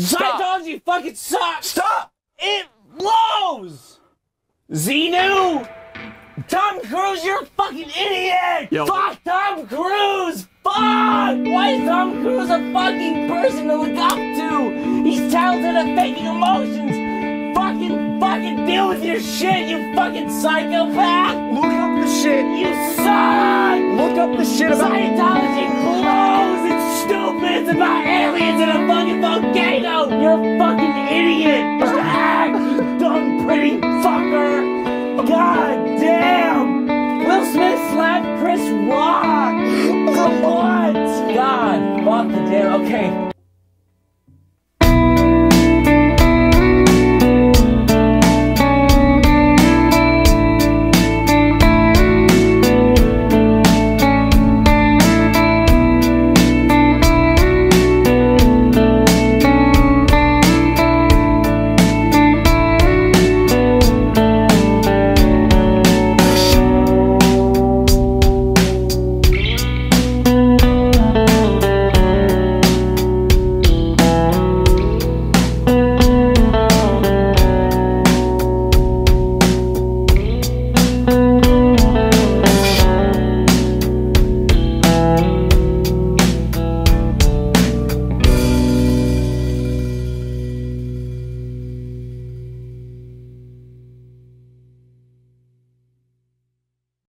Scientology fucking sucks. Stop! It blows. Xenu. Tom Cruise, you're a fucking idiot. Yo. Fuck Tom Cruise. Fuck. Why is Tom Cruise a fucking person to look up to? He's talented at faking emotions. Fucking, fucking deal with your shit, you fucking psychopath. Look up the shit. You suck. Look up the shit about. Scientology volcano! You're a fucking idiot! Just act, you dumb, pretty fucker! God damn! Will Smith slapped Chris Rock! What? God, fuck the damn. Okay.